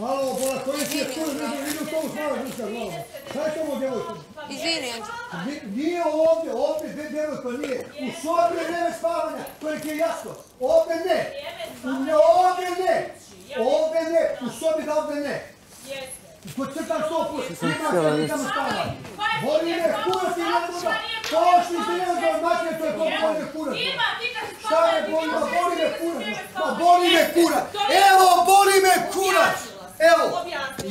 Alo, bola, koji ti je vidim, vidim to u svoju duša, glava. Šta je tomu djevojko? Izvini, Anđe. Ni- Nije ovdje, ovdje, gdje djevojko nije. U sobi je vreme spavanja, to je ti je jasno. Ovdje ne. Ne, ovdje ne. Ovdje ne, u sobi da ovdje ne. Podcrtam sto puta, ima se tamo spava. Voli me kurac i ne buda. Pošli se ne da mače, to je to boli me kurac. Ti se Šta me boli, ma boli me kurac. Ma boli me kurac. Evo, me. Evo,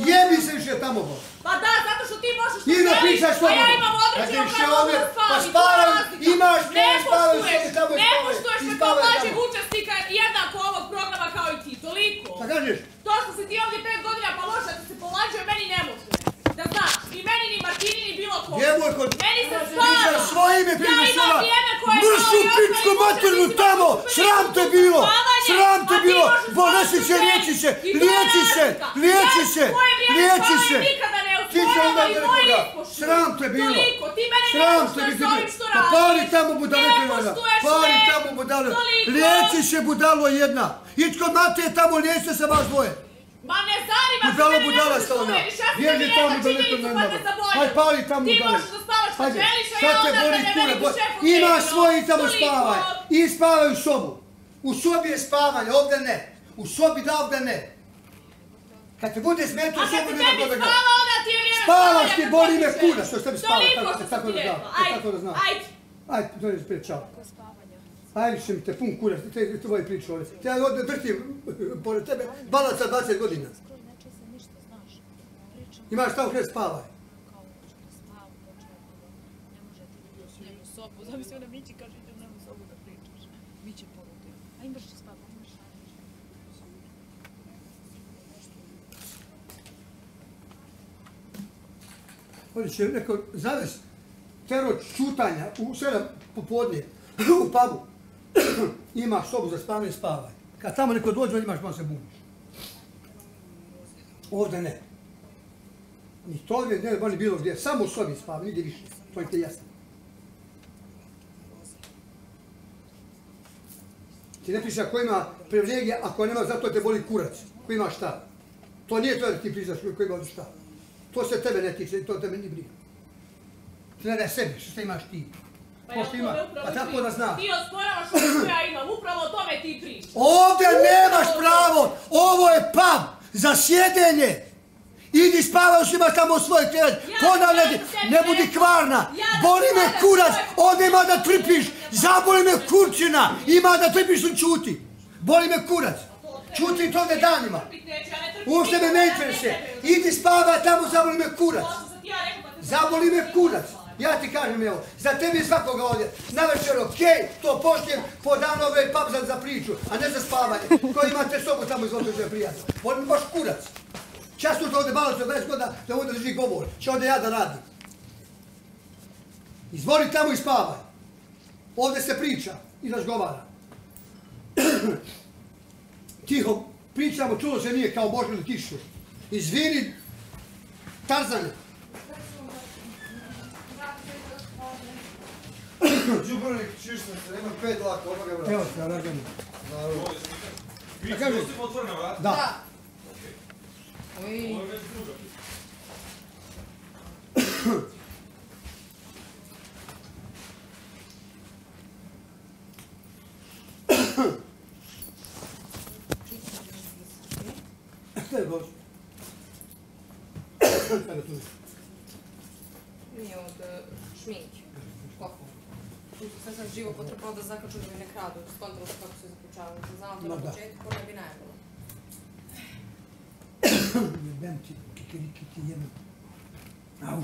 jebi se više tamo bol. Pa da, zato što ti možeš Ti ne pričaš Pa ja imam određeno Znači, pravo ovdje, da spavam. pa je razlika. imaš Ne spavaš, poštuješ, sjedi tamo i ne spavaj. poštuješ me kao mlađeg tamo. učesnika jednako ovog programa kao i ti, toliko. Šta kažeš? To što si ti ovdje pet godina pa može da se povlađuje, meni ne može. Da znaš, ni meni, ni Martini, ni bilo ko. Djevojko, Meni se spava. Ja imam vrijeme je Mršu i pičku maternu tamo, sram te bilo, sram te ti bilo. Bolesi se, liječi se, liječi se, liječi se, liječi se. ne Ti će onda moje nekoga, sram te bilo. Ti ne Sram te što Pa pali tamo budale Ne poštuješ Pali me. tamo budale. Liječi se budalo jedna. Ić kod mate tamo, liječi se vas dvoje. Ma ne zanima se, Budalo mene ne budala možeš stavna. uvjeriš, ja sam Bježi tebi tamo rekla da ne. Aj pali tamo Ti možeš da spavaš kad Hajde, želiš, a ja te onda boli kad kura, boli. odredio. svoj i tamo spavaj. I spavaj u sobu. U sobi je spavanje, ovdje ne. U sobi da ovdje ne. Kad te bude smetao A u kad sobu, ti nema tebi koga spava, onda ti je vrijeme Spavaš ti, kad boli me kura, što s tebi spava, Toliko tako- što ti da znam. Ajde, Ajde, to je spred čao. Ajde, će mi te pun kurac, te te tvoje priče ovdje. Te ja ovdje drtim eh, pored tebe, balaca 20 godina. Znači se ništa znaš. Pričam Imaš tamo gdje spavaj. kao ne može ti sobu. Zamisli ona Mići kaže idem u njenu sobu da pričaš. Mići poruke, A imaš će spavati, imaš radiš. Ovdje će neko zavest tero čutanja u sedam popodne u pubu. imaš sobu za spavanje, spavaj. Kad tamo neko dođe, onda imaš malo se buniš. Ovdje ne. Ni to ne, ne, ne bilo gdje, samo u sobi spavaj, nigdje više. To je te jasno. Ti ne priča ko ima privilegije, ako nema, zato te boli kurac. Ko ima šta. To nije to da ti pričaš ko ima šta. To se tebe ne tiče, to tebe ni briga. Ti ne da sebe, što imaš ti pa ja Pošto ima, upravo a tako da znaš. Ti osporavaš ono što ja imam, upravo o tome ti pričaš. Ovdje nemaš pravo, ovo je pub za sjedenje. Idi spavaš, imaš tamo svoj kraj. Ponavljaj, ne budi kvarna. Boli me kurac, ovdje ima da trpiš. Zaboli me kurčina, ima da trpiš u čuti. Boli me kurac. Čuti to ovdje danima. Uopšte me ne interesuje. Idi spavaj tamo, zaboli me kurac. Zaboli me kurac. Ja ti kažem evo, za tebi svakoga ovdje. Na večer, okej, to poštijem po danu ove pub za, za priču, a ne za spavanje. Ko imate sobu tamo izvolite je prijatelj. Boli baš kurac. Často to ovdje malo 20 godina da ovdje drži govor. Če ovdje ja da radim. Izvoli tamo i spavaj. Ovdje se priča i razgovara. Tiho pričamo, čulo se nije kao Božno tišu. Izvini, Tarzane. Đubrnik, čišće se, nema pet lako, onoga vrata. Evo se, razumijem. Vi Da ste kažem. osim otvorena vrata? Da. Ovo je već druga. Šta je gost? Šta je tu? Nije od uh, šminke. Kako? Sad sam živo potrebala da zakaču da mi ne kradu. Skontala sam kako se zaključavaju. Sam znala to na da. početku, ne bi najbolje. Jebem ti, kikiriki ti jebem. Au.